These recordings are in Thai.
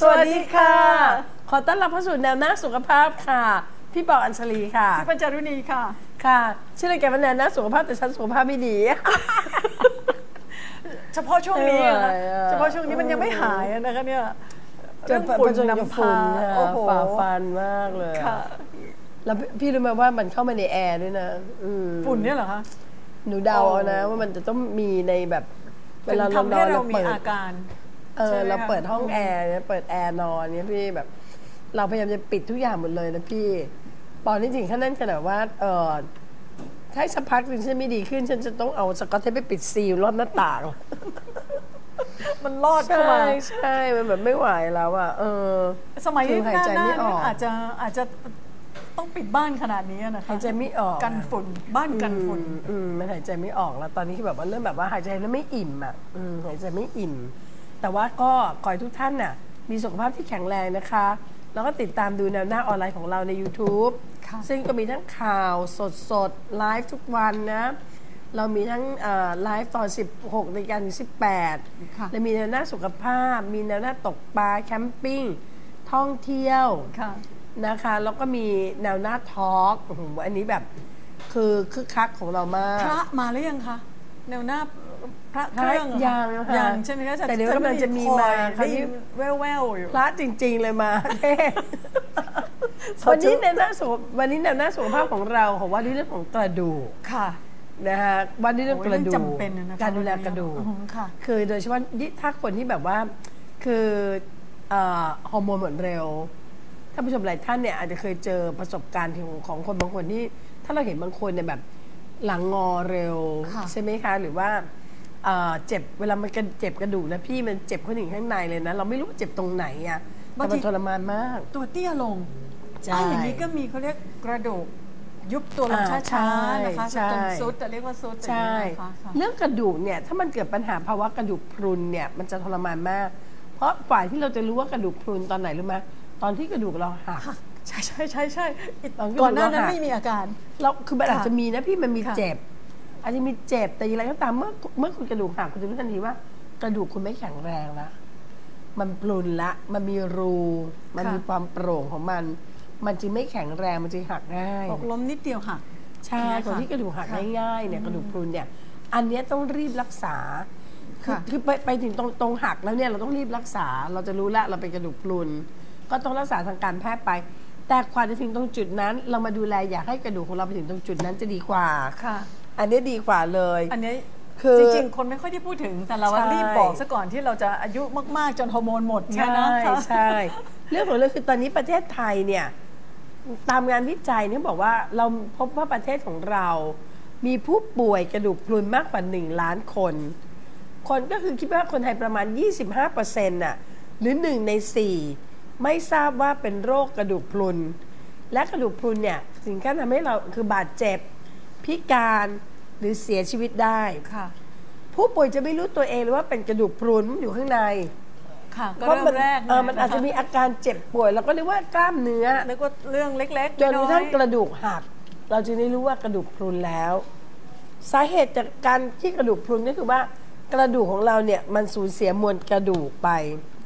สวัสดีค่ะ ขอต้อนรับเข้าสู่แนวหน้าสุขภาพค่ะ พี่ปออัญชลีค่ะพี่ปัญจารุณีค่ะ ค่ะ ชื่อรายการว่าแนวหน้าสุขภาพแต่ฉันสุขภาพไม่ดี เฉพาะช่วงนี้อะไม่ไหวอะเฉพาะช่วงนี้มันยังไม่หายอะนะคะเนี่ยจนฝุ่นนำนำฝุ่นพาค่ะโอ้โห ฝ่าฟันมากเลยอะค่ะ แล้วพี่พี่รู้ไหมว่ามันเข้ามาในแอร์ด้วยนะอืมฝุ่นเนี่ยเหรอคะ หนูเดาโอ้เอานะ ว่ามันจะต้องมีในแบบเวถึงลาเราทำนให้อนเราเรามีเปิดอาการ เออใช่ไหมเราคะเปิดห้องแอร์เนี่ยเปิดแอร์นอนเนี่ยพี่แบบ เราพยายามจะปิดทุกอย่างหมดเลยนะพี่ตอนนี้จริงขั้นนั้นขนาดว่าเออถ้าสักพักหนึ่งฉันไม่ดีขึ้น ฉันจะต้องเอาสกอตเทปไปปิดซีลรอบหน้าต่าง มันรอดเข้าใช่มาใช่มันแบบไม่ไหวแล้วอะเออ สมัยคือหหายน้าใจหน้าไม่อนี่อกอาจจะอาจจะต้องปิดบ้านขนาดนี้นะคะหายใจไม่ออกกันฝุ่นบ้านกันฝุ่นอืมอืมมันหายใจไม่ออกแล้ว ตอนนี้คือแบบว่าเริ่มแบบว่าหายใจแล้วไม่อิ่มอะอืมหายใจไม่อิ่ม แต่ว่าก็ขอให้ทุกท่านน่ะมีสุขภาพที่แข็งแรงนะคะ แล้วก็ติดตามดูแนวหน้าออนไลน์ของเราใน YouTube ค่ะซึ่งก็มีทั้งข่าวสดสดๆไลฟ์ทุกวันนะ เรามีทั้งเอ่อไลฟ์ตอน 16ในการถึง 18ค่ะแล้วมีแนวหน้าสุขภาพ มีแนวหน้าตกปลาแคมปิ้ง ท่องเที่ยวค่ะนะคะ แล้วก็มีแนวหน้าทอล์กโอ้โหอันนี้แบบคือคึกคักของเรามาก พระมาหรือยังคะแนวหน้าพ ระเคพระรื่องอะยังนะคะยังใช่ไหมคะแต่เดี๋ยวกำลังจะมีมาคอยคราวนี้ได้ยินแว่วๆอยู่ พระจริง ๆ เลยมาสาธุวันนี้แนวหน้าสุขวันนี้แนวหน้าสุขภาพของเราของว่าด้วยเรื่องของกระดูกค่ะนะคะวันด้วยเรื่องกระดูโอ้ยกจำเป็นนะคะการดูแลกระดูกอือหือค่ะคือโดยเฉพาะยิ่งถ้าคนที่แบบว่าคือเอ่อฮอร์โมนหมดเร็วท่านผู้ชมหลายท่านเนี่ยอาจจะเคยเจอประสบการณ์ของของคนบางคนที่ ถ้าเราเห็นบางคนเนี่ยแบบหลังงอเร็วค่ะใช่ไหมคะ หรือว่า เอ่อเจ็บเวลามันกระเจ็บกระดูกนะพี่มันเจ็บข้างหนึ่งข้างในเลยนะ เราไม่รู้ว่าเจ็บตรงไหนอะแต่มันทรมานมาก ตัวเตี้ยลงใช่อะอย่างนี้ก็มีเขาเรียกกระดูกยุบตัวลงอ่าช้าๆนะคะใช่ตรงซุดแต่เรียกว่าซุดใช่อย่างนี้นะคะค่ะเรื่องกระดูกเนี่ยถ้ามันเกิดปัญหาภาวะกระดูกพรุนเนี่ยมันจะทรมานมาก เพราะฝ่ายที่เราจะรู้ว่ากระดูกพรุนตอนไหนรู้ไหมตอนที่กระดูกเราหักใช่ใช่ใช่ใช่ตอนที่ก่อนหน้านั้นเราหักไม่มีอาการเราคือมันอาจค่ะจะมีนะพี่มันมีค่ะเจ็บ อาจจะมีเจ็บแต่อย่างไรก็ตามเมื่อเมื่อคุณกระดูกหักคุณจะรู้ทันทีว่า กระดูกคุณไม่แข็งแรงละมันปรุนละ มันมีรู มันมีความโปร่งของมัน มันจึงไม่แข็งแรงมันจึงหักง่ายออกล้มนิดเดียวหักใช่เนี่ยคนค่ะที่กระดูกหักค่ะง่ายๆเนี่ยกระดูกพรุนเนี่ย อันเนี้ยต้องรีบรักษาคือค่ะคือไปไปถึงตรงตรงหักแล้วเนี่ยเราต้องรีบรักษา เราจะรู้ละเราเป็นกระดูกพรุน ก็ต้องรักษาทางการแพทย์ไป แต่กว่าจะถึงตรงจุดนั้น เรามาดูแลอยากให้กระดูกของเราไปถึงตรงจุดนั้นจะดีกว่าค่ะ อันนี้ดีกว่าเลย อันนี้คือจริงๆ คนไม่ค่อยได้พูดถึงแต่เราอะใช่รีบบอกซะก่อนที่เราจะอายุมากๆ จนฮอร์โมนหมดเนี่ยใช่นะคะใช่เรื่องของเรื่องคือตอนนี้ประเทศไทยเนี่ยตามงานวิจัยเนี่ยบอกว่าเราพบว่าประเทศของเรา มีผู้ป่วยกระดูกพรุนมากกว่า 1 ล้านคน คนก็คือคิดว่าคนไทยประมาณ 25%น่ะหรือ 1 ใน 4 ไม่ทราบว่าเป็นโรคกระดูกพรุน และกระดูกพรุนเนี่ยสิ่งที่ทำให้เราคือบาดเจ็บ พิการหรือเสียชีวิตได้ ค่ะ ผู้ป่วยจะไม่รู้ตัวเองเลยว่าเป็นกระดูกพรุนมันอยู่ข้างในค่ะก็เพราะเริ่มัมแรกเออมันอาจจะมีอาการเจ็บป่วยเราก็เรียกว่ากล้ามเนื้อ นึกว่าเรื่องเล็กๆจนกระทั่งอยๆกระดูกหัก เราจึงได้รู้ว่ากระดูกพรุนแล้ว สาเหตุจากการที่กระดูกพรุนก็คือว่ากระดูกของเราเนี่ยมันสูญเสียมวลกระดูกไป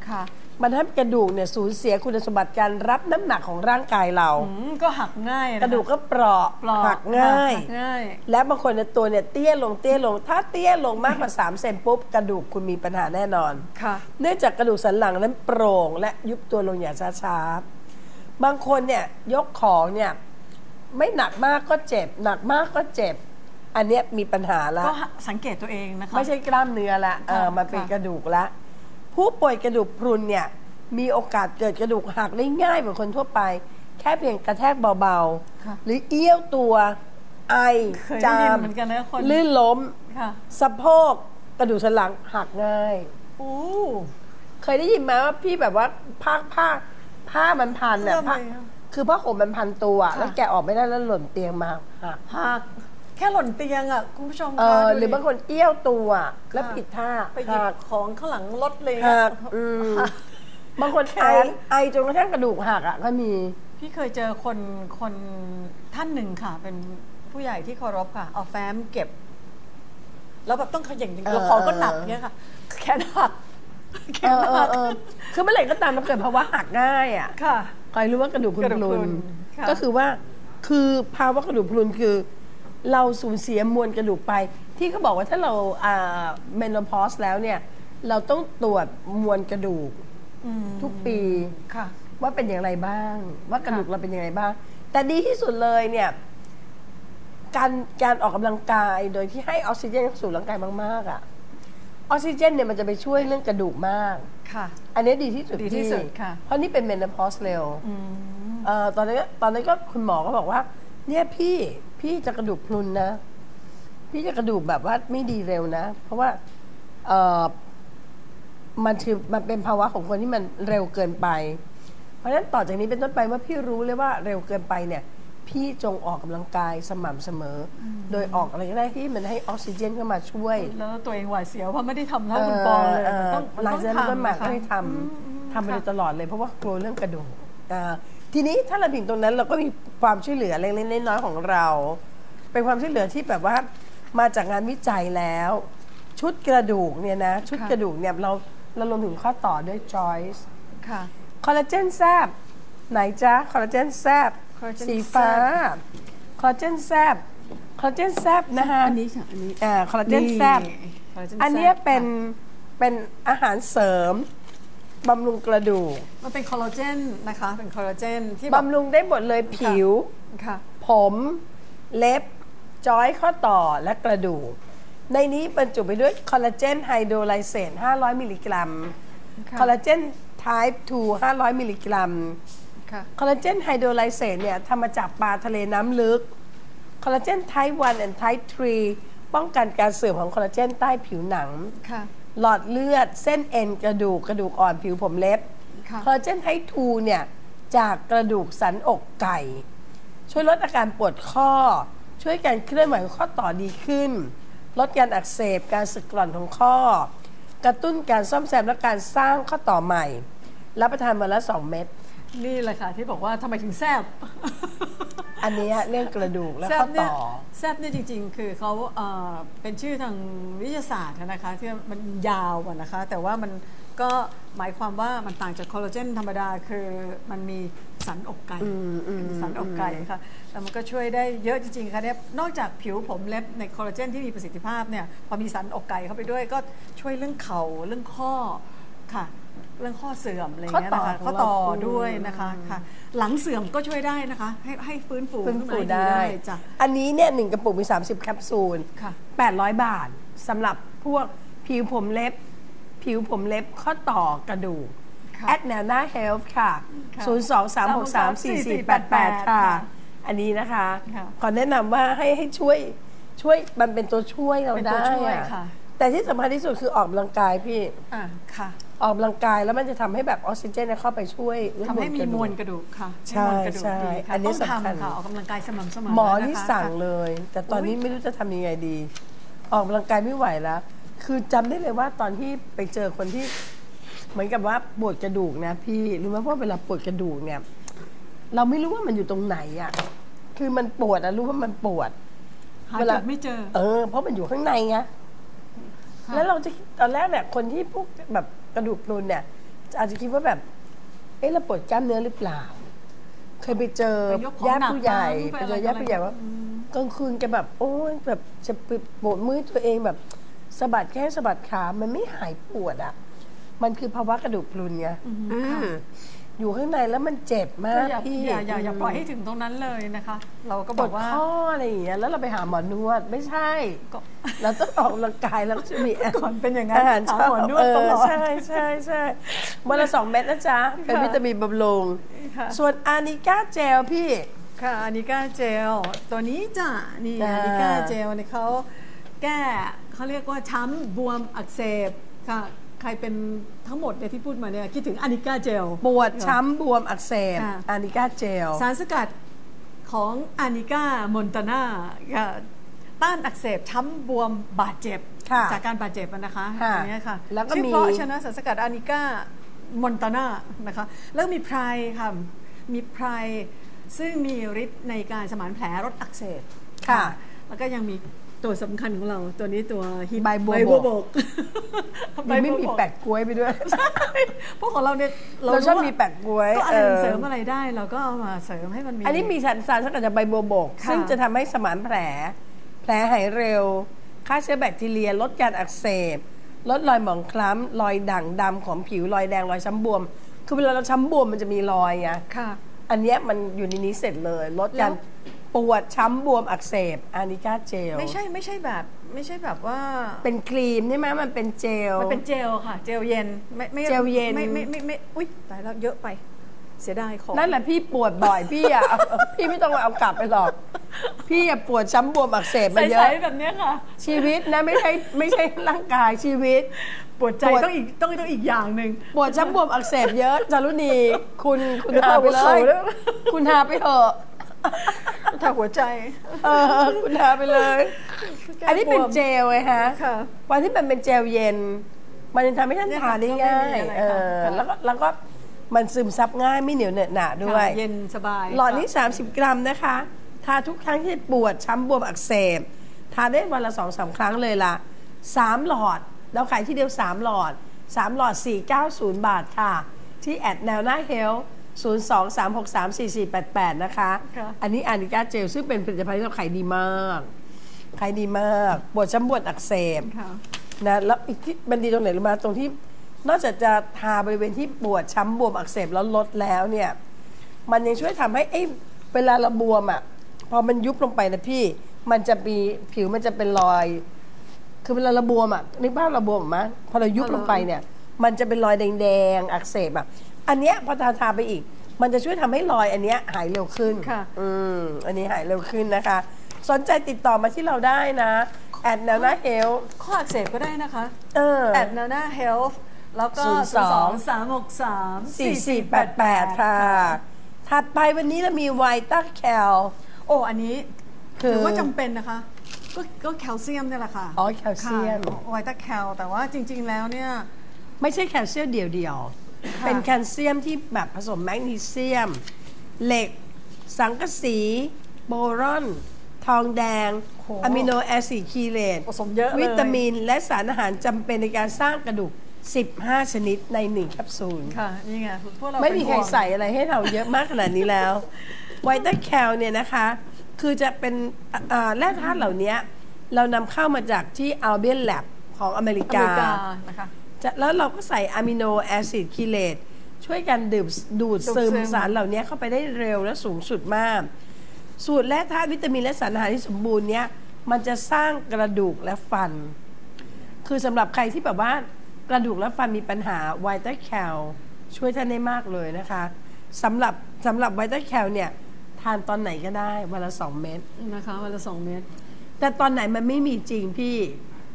ค่ะ มันทำให้กระดูกเนี่ยสูญเสียคุณสมบัติการรับน้ำหนักของร่างกายเรา อืมก็หักง่ายนค กระดูกก็เปราะปลอกหักง่าย หักง่าย และบางคนในยตัวเนี่ยเตี้ยลงเตี้ยลง ถ้าเตี้ยลงมากกว่า 3 เซนปุ๊บ กระดูกคุณมีปัญหาแน่นอน ค่ะ เนื่องจากกระดูกสันหลังนั้นโปร่ง และยุบตัวลงอย่างช้าๆ บางคนเนี่ยยกของเนี่ยไม่หนักมากก็เจ็บ หนักมากก็เจ็บ อันเนี้ยมีปัญหาละก็สังเกตตัวเองนะคะ ไม่ใช่กล้ามเนื้อละเออค่ะมันเป็นค่ะ กระดูกละ ผู้ป่วยกระดูกพรุนเนี่ยมีโอกาสเกิดกระดูกหักได้ง่ายกว่าคนทั่วไป แค่เพียงกระแทกเบาค่ะๆหรือเอี้ยวตัวไอเคยได้จายินมเหมือนกันนะคนลื่นล้มค่ะสะโพกกระดูกสันหลังหักง่ายโอ้เคยได้ยินไหมว่าพี่แบบว่าผ้าผ้าผ้ามันพันเริ่อะมผ้าเลยอะคือผ้าห่มมันพันตัวค่ะแล้วแกะออกไม่ได้แล้วหล่นเตียงมาหักหัก แค่หล่นเตียงอะคุณผู้ชมเอคะอดูดิหรือบางคนเอี้ยวตัวแล้วผิดท่าไปหยิหับกของข้างหลังรถเลยหัอะ กอืมหักบางคนแขไอน ไอจนกระทั่งกระดูกหักอะก็มี พี่เคยเจอคนคนท่านหนึ่งค่ะ เป็นผู้ใหญ่ที่เคารพค่ะ เอาแฟ้มเก็บ แล้วแบบต้องเขย่งจริงเออ แล้วของก็หนักเนี้ยค่ะ แขนหักเออเออเออคือเมื่อไหร่ก็ตามมันเกิดภาวะหักง่ายอะ ค่ะ ใครรู้ว่ากระดูกพรุกระดูกพรุนนค่ะๆก็คือว่าคือภาวะกระดูกพรุนคือ เราสูญเสียมวลกระดูกไป ที่เขาบอกว่าถ้าเราอ่าเมนโพสแล้วเนี่ย เราต้องตรวจมวลกระดูกอืมทุกปีค่ะ ว่าเป็นอย่างไรบ้าง ว่ากระดูกค่ะเราเป็นยังไงบ้าง แต่ดีที่สุดเลยเนี่ยการการออกกำลังกายโดยที่ให้ออกซิเจนเข้าสู่ร่างกายมากๆอะออกซิเจนเนี่ยมันจะไปช่วยเรื่องกระดูกมาก ค่ะ อันนี้ดีที่สุดดีที่สุดพี่ค่ะ เพราะนี่เป็นเมนโพสเร็วอืมเอ่อตอนนี้นตอนนี้นก็คุณหมอก็บอกว่า เนี่ยพี่ พี่จะกระดูกพรุนนะ พี่จะกระดูกแบบว่าไม่ดีเร็วนะ เพราะว่าเออมันคือมันเป็นภาวะของคนที่มันเร็วเกินไป เพราะฉะนั้นต่อจากนี้เป็นต้นไปเมื่อพี่รู้เลยว่าเร็วเกินไปเนี่ย พี่จงออกกำลังกายสม่ำเสมออโดยออกอะไรก็ได้ที่มันให้ออกซิเจนเข้ามาช่วย แล้วตัวเองหวาดเสียวเพราะไม่ได้ทำเท่าคุณปอเลยเออต้องหลังจากนั้นก็มาก็ให้ทอืมำทำไปโดยค่ะตลอดเลยเพราะว่ากลัวเรื่องกระดูกอ่า ทีนี้ถ้าเราถึงตรงนั้นเราก็มีความช่วยเหลือเล็กๆน้อยๆของเรา เป็นความช่วยเหลือที่แบบว่ามาจากงานวิจัยแล้ว ชุดกระดูกเนี่ยนะ ชุดกระดูกเนี่ยเราเรารวมถึงข้อต่อด้วยจอยส์ค่ะคอลลาเจนแซบไหนจ๊ะคอลลาเจนแซบคอลลาเจนสีฟ้าแซ่คอลลาเจนแซบคอลลาเจนแซบนะคะอันนี้ค่ะอันนี้อ่าคอลลาเจนแซบคอลลาเจอันเนี้ยแซ่บเป็นค่ะเป็นอาหารเสริม บำรุงกระดูก มันเป็นคอลลาเจนนะคะ เป็นคอลลาเจนที่แบบบำรุงได้หมดเลยผิว ค่ะ ผมเล็บ จอยข้อต่อและกระดูก ในนี้บรรจุไปด้วยคอลลาเจน hydrolysate 500 มิลลิกรัมค่ะคอลลาเจน type 2 500 มิลลิกรัมค่ะคอลลาเจน hydrolysate เนี่ยทำมาจากปลาทะเลน้ำลึก คอลลาเจนไทป์1 and ไทป์3ป้องกันการเสื่อมของคอลลาเจนใต้ผิวหนังค่ะ หลอดเลือด เส้นเอ็นกระดูกกระดูกอ่อนผิวผมเล็บค่ะคอลลาเจนไทป์2เนี่ยจากกระดูกสันอกไก่ ช่วยลดอาการปวดข้อ ช่วยการเคลื่อนไหวของข้อต่อดีขึ้น ลดการอักเสบการสึกกร่อนของข้อ กระตุ้นการซ่อมแซมและการสร้างข้อต่อใหม่ รับประทานวันละ 2 เม็ด นี่แหละค่ะที่บอกว่าทำไมถึงแซบ อันเนี้ยเรื่องกระดูกและแซข้บอเนี่ยต่อแซบเนี่ยจริงๆ คือเขาเอ่อเป็นชื่อทางวิทยาศาสตร์นะคะที่มันยาวอะนะคะ แต่ว่ามันก็หมายความว่ามันต่างจากคอลลาเจนธรรมดาคือมันมีสันอกไก่อืมอืมสันอกไก่ค่ะแล้วมันก็ช่วยได้เยอะจริงๆค่ะเนี่ยนอกจากผิวผมเล็บในคอลลาเจนที่มีประสิทธิภาพเนี่ยพอมีสันอกไก่เข้าไปด้วยก็ช่วยเรื่องเข่าเรื่องข้อค่ะ เรื่องข้อเสื่อมอะไรอย่างเงี้ยนะคะข้ข้ออต่ต่ออของเราด้วยนะคะค่ะ หลังเสื่อมก็ช่วยได้นะคะ ให้ให้ฟื้นฟูฟื้นฟูขึ้นมาได้จ้ะอันนี้เนี่ยหนึ่งกระปุกมี 30 แคปซูลค่ะ800 บาทสำหรับพวกผิวผมเล็บ ผิวผมเล็บข้อต่อกระดูกค่ะแอดแนวหน้าเฮลท์ค่ะค่ะ 023634488 ค่ะ อันนี้นะคะค่ะขอแนะนำว่าให้ให้ช่วยช่วยมันเป็นตัวช่วยเราเป็นได้ตัวช่วยอะค่ะแต่ที่สำคัญที่สุดคือออกกำลังกายพี่ อ่าค่ะ ออกกำลังกายแล้วมันจะทำให้แบบออกซิเจนเนี่ยเข้าไปช่วยเรื่องทำให้มีกระมดูวกลกระดูกค่ะใช่ห้มวลกระดูกใช่ดีค่ะอันนี้ต้องสำคัญ ทำค่ะออกกำลังกายสม่ำเสมอหมอนี่นะคะ สั่งเลย แต่ตอนนี้อุ๊ย ไม่รู้จะทำยังไงดี ออกกำลังกายไม่ไหวแล้ว คือจำได้เลยว่าตอนที่ไปเจอคนที่ เหมือนกับว่าปวดกระดูกนะพี่รู้ไหมว่าเวลาปวดกระดูกเนี่ย เราไม่รู้ว่ามันอยู่ตรงไหนอะ คือมันปวดอะรู้ว่ามันปวด หาเวลา จุดไม่เจอ เออ เพราะมันอยู่ข้างในไงค่ะแล้วเราจะตอนแรกเนี่ยคนที่พวกแบบ กระดูกพรุนเนี่ยอาจจะคิดว่าแบบ เอ๊ะเราปวดกล้ามเนื้อหรือเปล่า เคยไปเจอไปยกของญาติหนักผู้ใหญ่มาไปเจอไปอะไรญาติผู้ใหญ่ว่าอืมกลางคืนแกแบบ โอ้ยแบบจะปวดมือตัวเองแบบสะบัดแค่สะบัดขา มันไม่หายปวดอะ มันคือภาวะกระดูกพรุนไง อืมอืมค่ะอยู่ข้างในแล้วมันเจ็บมาก็กอย่าพี่อย่าอย่าอย่าปล่อยให้ถึงตรงนั้นเลยนะคะ เราก็ปบวอดกว่าข้ออะไรอย่างเงี้ยแล้วเราไปหาหมอนวดไม่ใช่ก็เราต้องออกกำลังกายแล้วก็จะมีก่อนเป็นอย่างนั้นอาหารหาเช้าหมอนวดตลอดเใช่ใช่ใช่วันละสองเม็ดนะจ๊ะเป็นค่ะวิตามินบำรุงค่ะส่วน Arnica เจลพี่ค่ะ Arnica เจลตัวนี้จ้ะนี่อ่า Arnica เจลเนี่ยเขาแก้เขาเรียกว่าช้ำบวมอักเสบค่ะ ใครเป็นทั้งหมดเนี่ยที่พูดมาเนี่ยคิดถึง Arnica เจล ปวดช้ำบวมอักเสบค่ะ Arnica เจล สารสกัดของ Arnica montana ค่ะต้านอักเสบช้ำบวมบาดเจ็บ ค่ะจากการบาดเจ็บอะนะคะค่ะอย่างเงี้ยค่ะแล้วก็ชื่อมี เพราะชนะสารสกัด Arnicaมอนตาน่านะคะแล้วมีไพรค่ะมีไพรซึ่งมีฤทธิ์ในการสมานแผลลดอักเสบ ค่ะ แล้วก็ยังมี ตัวสำคัญของเรา ตัวนี้ตัวฮิตใบบัวบัวบกกมีไม่มีแปะกล้วยไปด้วยเพราะของเราเนี่ยเราชอบว่มีแปะกล้วยก็อะไรเออเสริมอะไรได้เราก็เอามาเสริมให้มันมี อันนี้มีสารสารสกัดจากใบบัวบกค่ะซึ่งจะทำให้สมานแผล แผลหายเร็วฆ่าเชื้อแบคทีเรียลดการอักเสบลดรอยหมองคล้ำรอยด่างดำของผิวรอยแดงรอยช้ำบวม คือเวลาเราช้ำบวมมันจะมีรอยไงค่ะอันเนี้ยมันอยู่ในนี้เสร็จเลย ลดการแล้ว ปวดช้ำบวมอักเสบอานิก้าเจล ไม่ใช่ไม่ใช่แบบ ไม่ใช่แบบว่า เป็นครีมใช่ไหมมันเป็นเจล มันเป็นเจลค่ะ เจลเย็นไม่ไม่เจลเย็นไม่ไม่ไม่ไม่อุ้ยตายแล้วเยอะไปเสียดายของนั่นแหละพี่ปวดบ่อยพี่อะเอาพี่ไม่ต้องเอากลับไปหรอก พี่อะปวดช้ำบวมอักเสบมาเยใสอะๆแบบเนี้ยค่ะ ชีวิตนะไม่ใช่ไม่ใช่ร่างกายชีวิต ปวดใจปวดต้องอีกต้องต้องอีกอย่างหนึ่งปวดช้ำบวมอักเสบเยอะจารุณีคุณคุณเดี๋ยวหาไปเลเอายไปสู่คุณหาไปเถอะ ถ้าหัวใจเออคุณหาไปเลย อันนี้เป็นเจลไงฮะค่ะวันที่มันเป็นเจลเย็น มันจะทำให้ท่านเนี่ยทานได้ก็ไม่ง่ามียอะไรเออค่ะแล้วก็แล้วก็มันซึมซับง่ายไม่เหนียวเหนอะหนะด้วยค่ะเย็นสบาย หลอดนี้ 30 กรัมนะคะ ทาทุกครั้งที่ปวด ช้ำบวมอักเสบ ทาได้วันละ2อสาครั้งเลยล่ะ 3 หลอด เราขายที่เดียว 3 หลอด 3 หลอด 490 บาทค่ะ ที่แอดแนวหน้าเฮล 023634488 นะคะค่ะอันนี้อานิก้าเจลซึ่งเป็นผลิตภัณฑ์ที่เราขายดีมากขายดีมากปวดช้ำบวมอักเสบค่ะนะแล้วอีกที่มันดีตรงไหนรู้ไหมตรงที่ นอกจากจะทาบริเวณที่ปวดช้ำบวมอักเสบแล้วลดแล้วเนี่ย มันยังช่วยทำให้ไอ้เวลาเราบวมอะพอมันยุบลงไปนะพี่ มันจะมีผิวมันจะเป็นรอย คือเวลาเราบวมอะนึกภาพเราบวมมั้ยพอเรายุบลงไปเนี่ย มันจะเป็นรอยแดงๆอักเสบอะ อันเนี้ยพอทาทาไปอีก มันจะช่วยทำให้รอยอันเนี้ยหายเร็วขึ้นค่ะ อืมอันนี้หายเร็วขึ้นนะคะ สนใจติดต่อมาที่เราได้นะadd แนวหน้า Health ข้ออักเสบก็ได้นะคะเออ add นานา Health แล้วก็02สามหกสาม4488 ค่ะ ถัดไปวันนี้เรามีไวต้าแคล โอ้ อันนี้คือถือว่าจำเป็นนะคะ ก็ก็แคลเซียมเนี่ยแหละค่ะ อ๋อ แคลเซียม ไวต้าแคล แต่ว่าจริง ๆ แล้วเนี่ย ไม่ใช่แคลเซียมเดียวค่ะๆ เป็นแคลเซียมที่แบบผสมแมกนีเซียม เหล็ก สังกะสี โบรอน ทองแดง amino acid chelate ผสมเยอะเลยวิตามิน และสารอาหารจำเป็นในการสร้างกระดูก 15 ชนิดใน1แคปซูลค่ะนี่ไงพวกเราไม่มีใครเป็นห่วงใส่อะไรให้เราเยอะมากขนาดนี้แล้วไวต้าแคลเนี่ยนะคะ คือจะเป็นอ่าแร่ธาตุเหล่านี้เรานำเข้ามาจากที่ Albion Lab ของอเมริอเมริกากานะคะ จะแล้วเราก็ใส่ amino acid chelateช่วยกันดื่มดูดดูดซึซึมมสารเหล่านี้เข้าไปได้เร็วและสูงสุดมาก สูตรแร่ธาตุวิตามินและสารอาหารที่สมบูรณ์เนี้ยมันจะสร้างกระดูกและฟัน คือสำหรับใครที่แบบว่ากระดูกและฟันมีปัญหาไวต้าแคลช่วยท่านได้มากเลยนะคะสำหรับสำหรับไวต้าแคลเนี่ยทานตอนไหนก็ได้วันละสองเม็ดนะคะวันละสองเม็ดแต่ตอนไหนมันไม่มีจริงพี่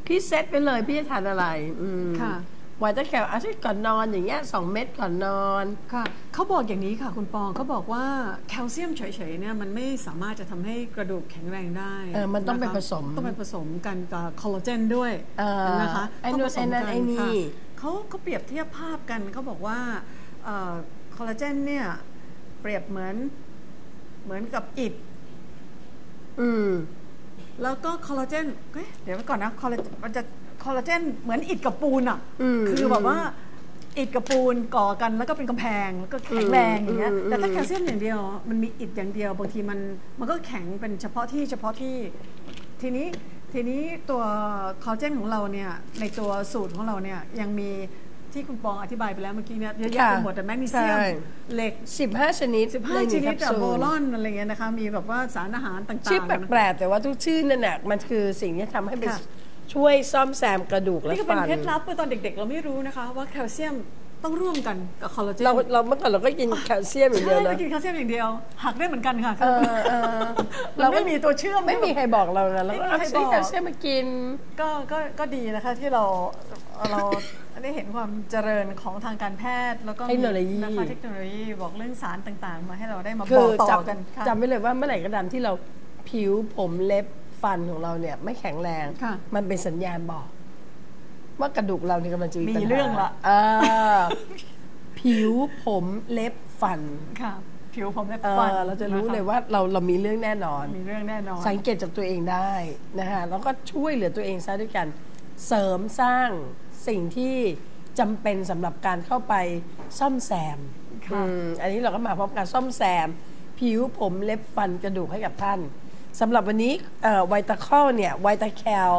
พี่เซตไปเลยพี่จะทานอะไรอืมค่ะ ไวต้าแคลอาทิตย์ก่อนนอนอย่างเงี้ยสองเม็ดก่อนนอน ค่ะเขาบอกอย่างนี้ค่ะคุณปองเขาบอกว่าแคลเซียมเฉยๆเนี่ยมันไม่สามารถจะทำให้กระดูกแข็งแรงได้เออมันต้องไปะคะผสม ต้องไปผสมกันกับคอลลาเจนด้วยเออนะคะไอ้นู่นต้งผสมไอ้นั่นกัไอ้นี่ ค่ะเขาเขาเปรียบเทียบภาพกันเขาบอกว่าคอลลาเจนเนี่ยเปรียบเหมือนเหมือนกับอิฐ อืม แล้วก็คอลลาเจนเฮ้ยเดี๋ยวไว้ก่อนนะ คอลลามันจะ คอลลาเจนเหมือนอิฐกับปูนอะอืมคือแบบว่าอิฐกับปูนก่อกันแล้วก็เป็นกำแพงแล้วก็แข็งแรงอย่างเงี้ยอืมอืมแต่ถ้าแคลเซียมอย่างเดียวมันมีอิฐอย่างเดียวบางทีมันมันก็แข็งเป็นเฉพาะที่เฉพาะที่ทีนี้ทีนี้ตัวคอลลาเจนของเราเนี่ยในตัวสูตรของเราเนี่ยยังมีที่คุณปองอธิบายไปแล้วเมื่อกี้เนี่ยเยอะแยะค่ะไปหมดแต่แมกนีเซียมใช่เหล็กสิบห้าชนิด 15ในชงนิดแคกับซูโบลรอนอะไรเงี้ยนะคะมีแบบว่าสารอาหารต่างๆ ชื่อแปลกๆแต่ว่าทุกชื่อนั่นน่ะมันคือสิ่งที่ทำให้เป็นค่ะ ช่วยซ่อมแซมกระดูกและนี่ก็เป็นฟันเคล็ดลับเมื่อตอนเด็กๆ เราไม่รู้นะคะ ว่าแคลเซียมต้องร่วมกันกับคอลลาเจนเราเราเมื่อก่อนเราก็กินแคลเซียมอย่างเดียวใช่นะไปกินแคลเซียมอย่างเดียวหักได้เหมือนกันค่ะเออเออเราไม่มีตัวเชื่อมไม่มีใครบอกเรานะเราก็เอาไม่มีใครซื้อบอกแคลเซียมมากินก็ก็ก็ดีนะคะที่เราเราได้เห็นความเจริญของทางการแพทย์ แล้วก็มีเทคโนโลยีนะคะเทคโนโลยีบอกเรื่องสารต่างๆ มาให้เราได้มาคืบออกต่อจกันค่ะำจำไว้เลยว่าเมื่อไหร่ก็ตามที่เราผิวผมเล็บ ฟันของเราเนี่ยไม่แข็งแรงค่ะมันเป็นสัญญาณบอก ว่ากระดูกเราเนี่ยกำลังจะมีมีปัญหาเรื่องละอ่าผิวผมเล็บฟันค่ะผิวผมเล็บเอฟันอเราจะรู้นคเลยว่าเราเรามีเรื่องแน่นอน มีเรื่องแน่นอน สังเกตจากตัวเองได้นะคะแล้วก็ช่วยเหลือตัวเองซะด้วยกันเสริมสร้างสิ่งที่จำเป็นสำหรับการเข้าไปซ่อมแซมค่ะอืมอันนี้เราก็มาพร้อมการซ่อมแซม ผิวผมเล็บฟันกระดูกให้กับท่าน สำหรับวันนี้ไวตาแคลเนี่ยไวตาแคล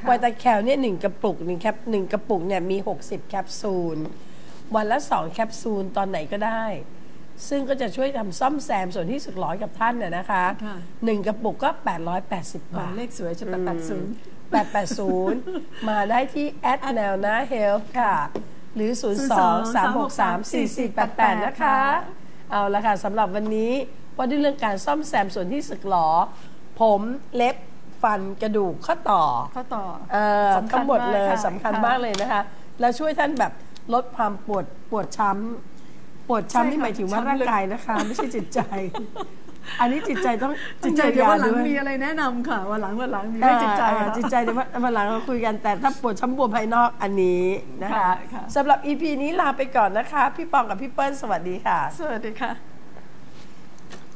ค่ะไวตาแคลเนี่ยหนึ่งกระปุกหนึ่งแคปหนึ่งกระปุกเนี่ยมี 60 แคปซูล วันละ 2 แคปซูลตอนไหนก็ได้ ซึ่งก็จะช่วยทำซ่อมแซมส่วนที่สึกหรอกับท่านน่ะนะคะค่ะหนึ่งกระปุกก็ 880อ๋อบาท เลขสวยจะแปดแปดศูนย์880 มาได้ที่แอดแนวหน้าเฮลค่ะ หรือ 02 363 4488 นะคะ เอาละค่ะสำหรับวันนี้ว่าด้วยเรื่องการซ่อมแซมส่วนที่สึกหรอ ผมเล็บฟันกระดูกข้อต่อข้อต่อเอ่อสำคัญทั้งหมดเลยมากค่ะสำคัญค่ะมากเลยนะคะ แล้วช่วยท่านแบบลดความปวดปวดช้ำปวดช้ำนี่ใช่ค่ะหมายถึงว่าช้ำลึกร่างกายนะคะ ไม่ใช่จิตใจ อันนี้จิตใจต้องจิตใจเดี๋ยววันหลังต้องมีเยียวยาด้วยอะไรแนะนำค่ะวันหลังวันหลังมีเรื่องจิตใจอ่าค่ะจิตใจเดี๋ยววันหลังเราคุยกันแต่ถ้าปวดช้ำบวมภายนอกอันนี้นะคะค่ะค่ะสำหรับ EP นี้ลาไปก่อนนะคะ พี่ปองกับพี่เปิ้ลสวัสดีค่ะ สวัสดีค่ะ